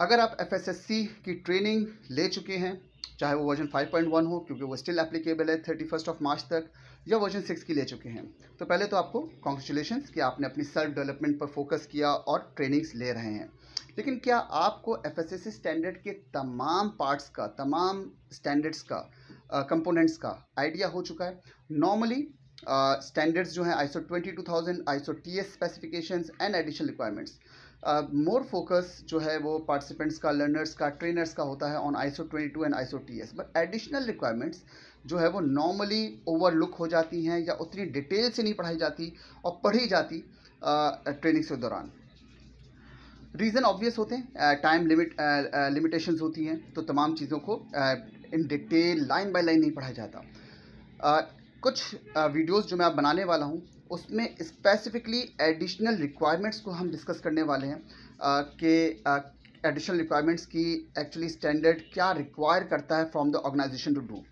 अगर आप एफएसएससी की ट्रेनिंग ले चुके हैं चाहे वो वर्जन 5.1 हो क्योंकि वो स्टिल एप्लीकेबल है थर्टी फ़र्स्ट ऑफ़ मार्च तक या वर्जन सिक्स की ले चुके हैं तो पहले तो आपको कॉन्ग्रेचुलेशन कि आपने अपनी सेल्फ डेवलपमेंट पर फोकस किया और ट्रेनिंग्स ले रहे हैं। लेकिन क्या आपको एफएसएससी स्टैंडर्ड के तमाम पार्ट्स का तमाम स्टैंडर्ड्स का कंपोनेंट्स uh, का आइडिया हो चुका है? नॉर्मली स्टैंडर्ड्स uh, जो हैं ISO 22000 ISO TS specifications and additional requirements more focus जो है वो पार्टिसिपेंट्स का लर्नर्स का ट्रेनर्स का होता है on ISO 22 and ISO TS but additional requirements जो है वो नॉर्मली ओवरलुक हो जाती हैं या उतनी डिटेल से नहीं पढ़ाई जाती और पढ़ी जाती ट्रेनिंग uh, के दौरान। रीज़न ऑब्वियस होते हैं टाइम लिमिट लिमिटेशंस होती हैं तो तमाम चीज़ों को in detail line by line नहीं पढ़ाया जाता। uh, कुछ वीडियोस जो मैं आप बनाने वाला हूँ उसमें स्पेसिफिकली एडिशनल रिक्वायरमेंट्स को हम डिस्कस करने वाले हैं uh, कि एडिशनल रिक्वायरमेंट्स की एक्चुअली स्टैंडर्ड क्या रिक्वायर करता है from the organisation to do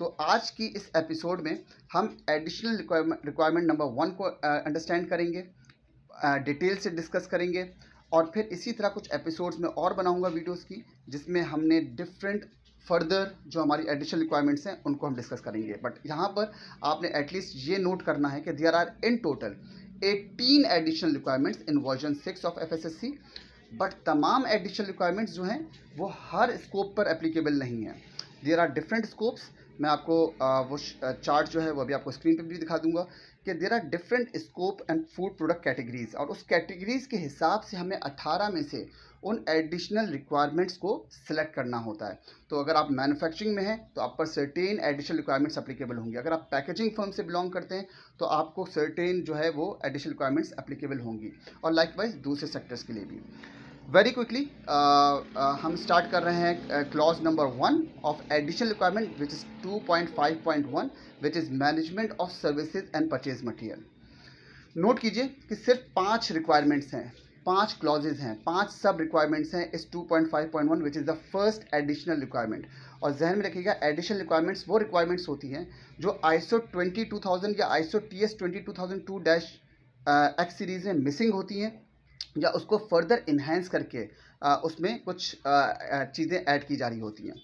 तो आज की इस एपिसोड में हम एडिशनल रिक्वायरमेंट नंबर वन को अंडरस्टैंड करेंगे डिटेल से डिस्कस करेंगे और फिर इसी तरह कुछ एपिसोड्स में और बनाऊँगा वीडियोस की जिसमें हमने डिफरेंट फर्दर जो हमारी एडिशनल रिक्वायरमेंट्स हैं, उनको हम डिस्कस करेंगे। बट यहाँ पर आपने एटलीस्ट ये नोट करना है कि there are in total 18 additional requirements in version six of FSSC but तमाम एडिशनल रिक्वायरमेंट्स जो हैं, वो हर स्कोप पर एप्लीकेबल नहीं है। देयर आर डिफरेंट स्कोप्स मैं आपको वो चार्ट जो है वो अभी आपको स्क्रीन पर भी दिखा दूँगा कि there are different scope and food product categories और उस कैटेगरीज के हिसाब से हमें 18 में से उन एडिशनल रिक्वायरमेंट्स को सिलेक्ट करना होता है। तो अगर आप मैन्युफैक्चरिंग में हैं तो आप पर सर्टेन एडिशनल रिक्वायरमेंट्स अप्लीकेबल होंगी। अगर आप पैकेजिंग फर्म से बिलोंग करते हैं तो आपको सर्टेन जो है वो एडिशनल रिक्वायरमेंट्स अप्लीकेबल होंगी और लाइकवाइज दूसरे सेक्टर्स के लिए भी। वेरी क्विकली uh, uh, हम स्टार्ट कर रहे हैं clause number one of additional requirement which is 2.5.1 which is management of services and purchase material note कीजिए कि सिर्फ़ पाँच रिक्वायरमेंट्स हैं पाँच क्लॉजेज हैं पाँच सब रिक्वायरमेंट्स हैं इस 2.5.1 which is the first additional requirement और जहन में रखिएगा एडिशनल रिक्वायरमेंट्स वो रिक्वायरमेंट्स होती हैं जो आईसो 22000 या ISO T S twenty two two X series में मिसिंग होती हैं। या उसको फर्दर इन्हेंस करके आ, उसमें कुछ चीज़ें ऐड की जा रही होती हैं।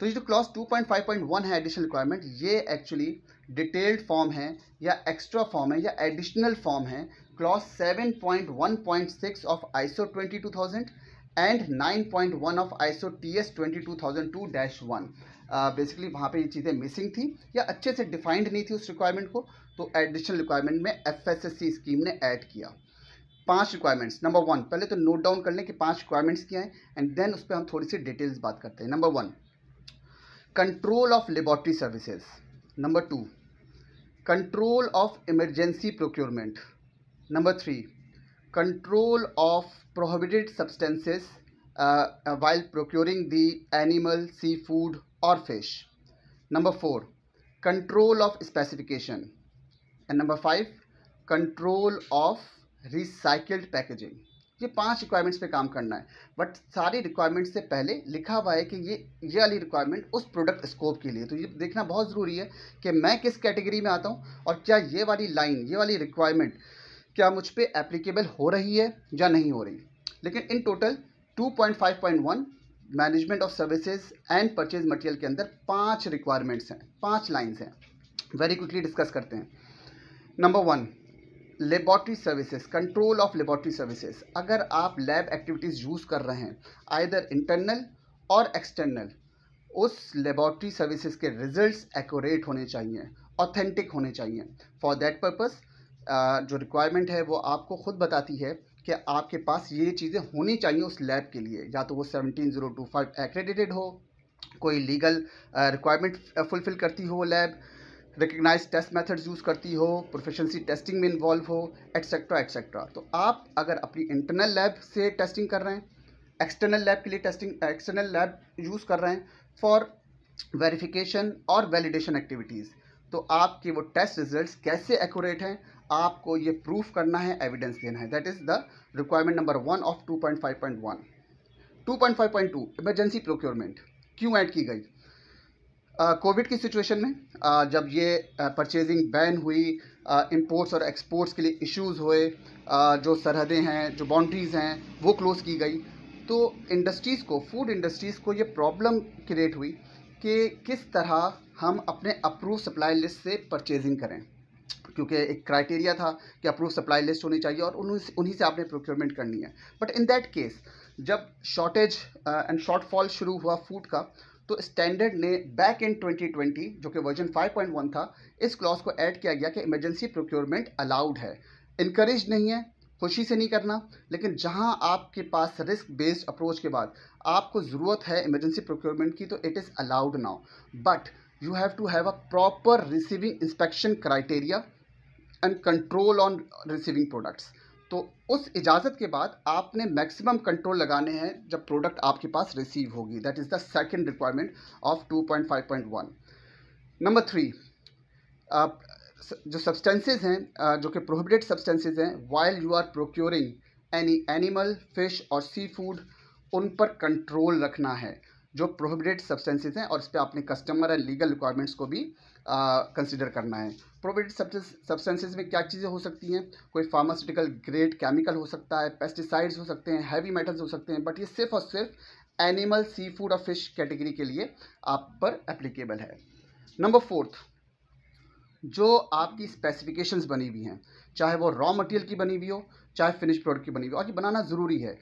तो ये जो क्लॉज 2.5.1 है एडिशनल रिक्वायरमेंट ये एक्चुअली डिटेल्ड फॉर्म है या एक्स्ट्रा फॉर्म है या एडिशनल फॉर्म है। Clause 7.1.6 of ISO 22000 and 9.1 of ISO T S twenty two thousand two dash one basically वहाँ पे ये चीज़ें मिसिंग थी या अच्छे से डिफाइंड नहीं थी उस रिक्वायरमेंट को तो एडिशनल रिक्वायरमेंट में एफएसएससी स्कीम ने ऐड किया। पाँच रिक्वायरमेंट्स नंबर वन पहले तो नोट डाउन कर लें कि पाँच रिक्वायरमेंट्स क्या हैं एंड देन उस पर हम थोड़ी सी डिटेल्स बात करते हैं। Number one control of laboratory services number two control of emergency procurement number three control of prohibited substances procuring the animal sea food और fish number four control of specification and number five control of recycled packaging ये पाँच requirements पे काम करना है। But सारी requirements से पहले लिखा हुआ है कि ये ये वाली रिक्वायरमेंट उस प्रोडक्ट स्कोप के लिए। तो ये देखना बहुत ज़रूरी है कि मैं किस कैटेगरी में आता हूँ और क्या ये वाली लाइन ये वाली रिक्वायरमेंट क्या मुझ पर एप्लीकेबल हो रही है या नहीं हो रही। लेकिन in total 2.5.1 management of services and purchase material के अंदर पाँच रिक्वायरमेंट्स हैं, पाँच लाइन्स हैं। वेरी क्विकली डिस्कस करते हैं। Number one laboratory services control of laboratory services अगर आप लैब एक्टिविटीज़ यूज़ कर रहे हैं आइदर इंटरनल और एक्सटर्नल उस लेबॉर्ट्री सर्विसेज़ के रिजल्ट्स एक्यूरेट होने चाहिए ऑथेंटिक होने चाहिए। फॉर दैट पर्पस जो रिक्वायरमेंट है, वो आपको खुद बताती है कि आपके पास ये चीज़ें होनी चाहिए उस लैब के लिए। या तो वो seventeen zero two five accredited हो, कोई लीगल रिक्वायरमेंट फुलफ़िल करती हो वो lab recognise test methods use करती हो प्रोफेशनसी टेस्टिंग में इन्वॉल्व हो एट्सेट्रा एट्सेट्रा तो आप अगर अपनी इंटरनल लैब से टेस्टिंग कर रहे हैं एक्सटर्नल लैब के लिए टेस्टिंग एक्सटर्नल लैब यूज़ कर रहे हैं फॉर वेरिफिकेशन और वैलिडेशन एक्टिविटीज़ तो आपके वो टेस्ट रिजल्ट्स कैसे एक्यूरेट हैं, आपको ये प्रूफ करना है एविडेंस देना है. That is the requirement number one of two point five point one two point five point two emergency procurement क्यों ऐड की गई? कोविड की सिचुएशन में आ, जब ये परचेजिंग बैन हुई इंपोर्ट्स और एक्सपोर्ट्स के लिए इश्यूज़ हुए आ, जो सरहदें हैं जो बाउंड्रीज़ हैं वो क्लोज़ की गई। तो इंडस्ट्रीज़ को फ़ूड इंडस्ट्रीज़ को ये प्रॉब्लम क्रिएट हुई कि किस तरह हम अपने अप्रूव सप्लाई लिस्ट से परचेजिंग करें। क्योंकि एक क्राइटेरिया था कि अप्रूव सप्लाई लिस्ट होनी चाहिए और उन्हीं उन्हीं से आपने प्रोक्योरमेंट करनी है। बट इन दैट केस जब शॉर्टेज एंड शॉर्टफॉल शुरू हुआ फ़ूड का तो स्टैंडर्ड ने बैक इन 2020 जो कि वर्जन 5.1 था, इस क्लॉज को ऐड किया गया कि इमरजेंसी प्रोक्योरमेंट अलाउड है। इनक्रेज नहीं है, खुशी से नहीं करना, लेकिन जहाँ आपके पास रिस्क बेस्ड अप्रोच के बाद आपको ज़रूरत है इमरजेंसी प्रोक्योरमेंट की तो it is allowed now but you have to have a proper receiving inspection criteria and control on receiving products तो उस इजाज़त के बाद आपने मैक्सिमम कंट्रोल लगाने हैं जब प्रोडक्ट आपके पास रिसीव होगी। That is the second requirement of 2.5.1 number three जो सब्सटेंसेज हैं जो कि प्रोहिबिटेड सब्सटेंसेज हैं while you are procuring any animal fish और सी फ़ूड उन पर कंट्रोल रखना है। जो प्रोहिबिटेड सब्सटेंसेज हैं और इस पर आपने कस्टमर एंड लीगल रिक्वायरमेंट्स को भी कंसिडर करना है। प्रोहिबिटेड सब्सटेंसेज में क्या चीज़ें हो सकती हैं? कोई फार्मास्यूटिकल ग्रेड केमिकल हो सकता है पेस्टिसाइड्स हो सकते हैं हैवी मेटल्स हो सकते हैं बट ये सिर्फ़ और सिर्फ़ एनिमल सी फ़ूड और फ़िश कैटेगरी के लिए आप पर एप्लीकेबल है। नंबर फोर्थ जो आपकी स्पेसिफिकेशंस बनी हुई हैं, चाहे वो रॉ मटेरियल की बनी हुई हो, चाहे फिनिश प्रोडक्ट की बनी हुई हो, और ये बनाना ज़रूरी है,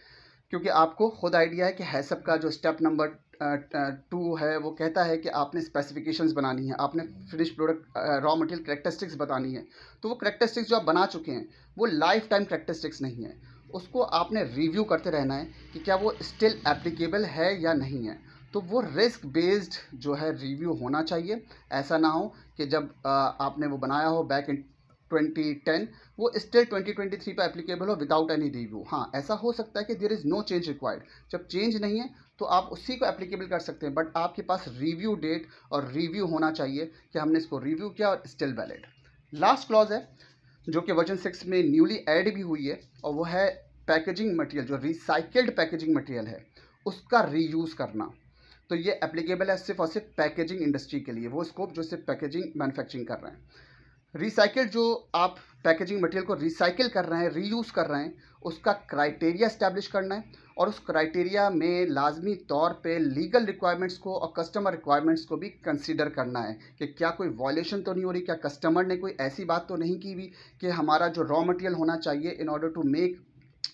क्योंकि आपको खुद आइडिया है कि हैसअप का जो स्टेप नंबर टू है, वो कहता है कि आपने स्पेसिफिकेशंस बनानी है, आपने finish product raw material characteristics बतानी है। तो वो करेक्टरिस्टिक्स जो आप बना चुके हैं, वो लाइफ टाइम करेक्टरिस्टिक्स नहीं है। उसको आपने रिव्यू करते रहना है कि क्या वो स्टिल एप्लीकेबल है या नहीं है। तो वो रिस्क बेस्ड जो है रिव्यू होना चाहिए। ऐसा ना हो कि जब आपने वो बनाया हो बैक 2010 वो स्टिल 2023 पर एप्लीकेबल हो विदाउट एनी रिव्यू हाँ ऐसा हो सकता है कि there is no change required जब चेंज नहीं है तो आप उसी को एप्लीकेबल कर सकते हैं बट आपके पास रिव्यू डेट और रिव्यू होना चाहिए कि हमने इसको रिव्यू किया और स्टिल वैलिड लास्ट क्लॉज है, जो कि वर्जन सिक्स में न्यूली एड भी हुई है, और वो है पैकेजिंग मटेरियल जो रिसाइकल्ड पैकेजिंग मटेरियल है, उसका रीयूज़ करना। तो ये एप्लीकेबल है सिर्फ़ और सिर्फ़ पैकेजिंग इंडस्ट्री के लिए, वो स्कोप जो सिर्फ़ पैकेजिंग मैन्युफैक्चरिंग कर रहे हैं। रिसाइकिल जो आप पैकेजिंग मटेरियल को रिसाइकिल कर रहे हैं रीयूज़ कर रहे हैं, उसका क्राइटेरिया इस्टेब्लिश करना है और उस क्राइटेरिया में लाजमी तौर पे लीगल रिक्वायरमेंट्स को और कस्टमर रिक्वायरमेंट्स को भी कंसीडर करना है कि क्या कोई वॉयलेशन तो नहीं हो रही, क्या कस्टमर ने कोई ऐसी बात तो नहीं की हुई कि हमारा जो रॉ मटेरियल होना चाहिए in order to make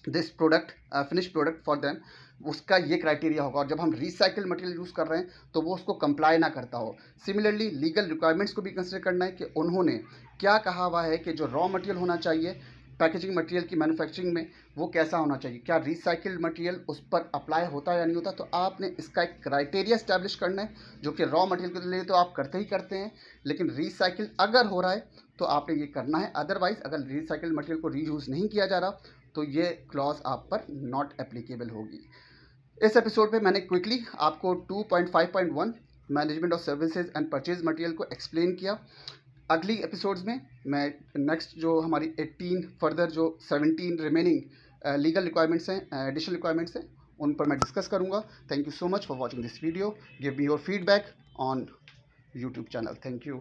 this product finish product for them उसका ये क्राइटेरिया होगा और जब हम रिसाइकल मटेरियल यूज़ कर रहे हैं तो वो उसको कंप्लाई ना करता हो। सिमिलरली लीगल रिक्वायरमेंट्स को भी कंसिडर करना है कि उन्होंने क्या कहा हुआ है कि जो रॉ मटेरियल होना चाहिए पैकेजिंग मटेरियल की मैन्युफैक्चरिंग में, वो कैसा होना चाहिए? क्या रिसाइकिल्ड मटेरियल उस पर अप्लाई होता है या नहीं होता? तो आपने इसका एक क्राइटेरिया स्टैब्लिश करना है, जो कि रॉ मटेरियल के लिए तो आप करते ही करते हैं, लेकिन रिसाइकिल अगर हो रहा है तो आपने ये करना है। अदरवाइज़ अगर रिसाइकिल मटेरियल को रीयूज़ नहीं किया जा रहा तो ये क्लॉज आप पर नॉट एप्लीकेबल होगी। इस एपिसोड में मैंने क्विकली आपको 2.5.1 management of services and purchase material को एक्सप्लेन किया। अगली एपिसोड्स में मैं नेक्स्ट जो हमारी 18 फर्दर जो 17 रिमेनिंग लीगल रिक्वायरमेंट्स हैं एडिशनल रिक्वायरमेंट्स हैं, उन पर मैं डिस्कस करूँगा। Thank you so much for watching this video give me your feedback on YouTube channel thank you